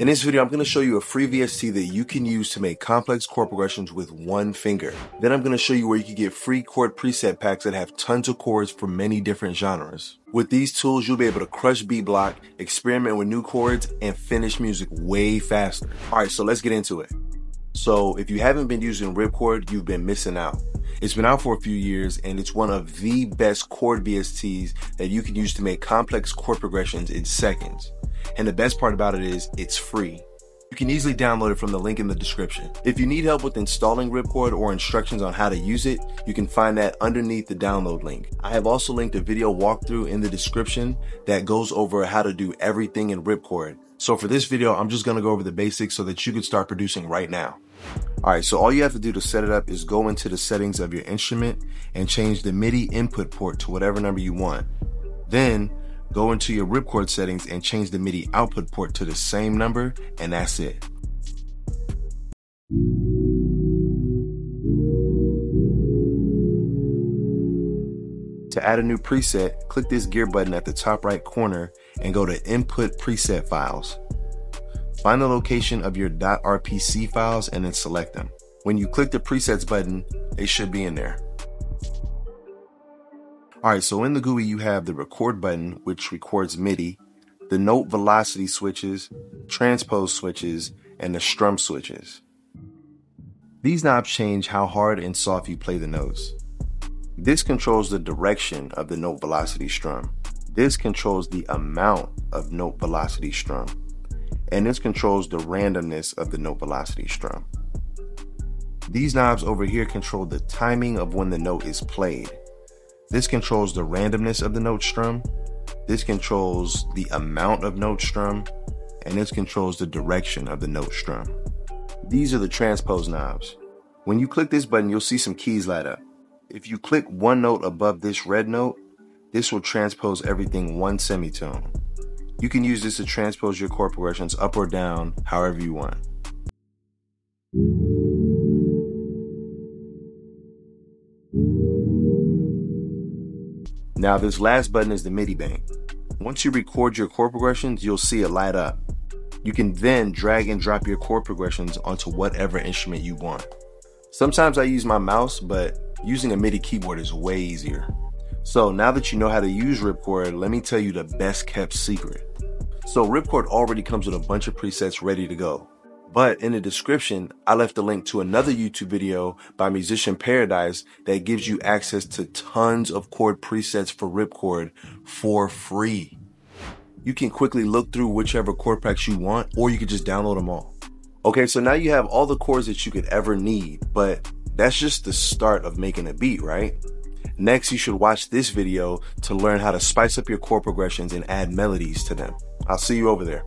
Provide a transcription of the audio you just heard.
In this video, I'm going to show you a free VST that you can use to make complex chord progressions with one finger. Then I'm going to show you where you can get free chord preset packs that have tons of chords for many different genres. With these tools, you'll be able to crush beat block, experiment with new chords, and finish music way faster. Alright, so let's get into it. So if you haven't been using Ripchord, you've been missing out. It's been out for a few years and it's one of the best chord VSTs that you can use to make complex chord progressions in seconds. And the best part about it is it's free. You can easily download it from the link in the description. If you need help with installing Ripchord or instructions on how to use it, you can find that underneath the download link. I have also linked a video walkthrough in the description that goes over how to do everything in Ripchord. So for this video, I'm just gonna go over the basics so that you can start producing right now. Alright, so all you have to do to set it up is go into the settings of your instrument and change the MIDI input port to whatever number you want. Then go into your Ripchord settings and change the MIDI output port to the same number, and that's it. To add a new preset, click this gear button at the top right corner and go to Input Preset Files. Find the location of your .rpc files and then select them. When you click the presets button, they should be in there. Alright, so in the GUI you have the record button, which records MIDI, the note velocity switches, transpose switches, and the strum switches. These knobs change how hard and soft you play the notes. This controls the direction of the note velocity strum. This controls the amount of note velocity strum. And this controls the randomness of the note velocity strum. These knobs over here control the timing of when the note is played. This controls the randomness of the note strum. This controls the amount of note strum. And this controls the direction of the note strum. These are the transpose knobs. When you click this button, you'll see some keys light up. If you click one note above this red note, this will transpose everything one semitone. You can use this to transpose your chord progressions up or down, however you want. Now this last button is the MIDI bank. Once you record your chord progressions, you'll see it light up. You can then drag and drop your chord progressions onto whatever instrument you want. Sometimes I use my mouse, but using a MIDI keyboard is way easier. So now that you know how to use Ripchord, let me tell you the best kept secret. So Ripchord already comes with a bunch of presets ready to go. But in the description, I left a link to another YouTube video by Musician Paradise that gives you access to tons of chord presets for Ripchord for free. You can quickly look through whichever chord packs you want, or you can just download them all. Okay, so now you have all the chords that you could ever need, but that's just the start of making a beat, right? Next, you should watch this video to learn how to spice up your chord progressions and add melodies to them. I'll see you over there.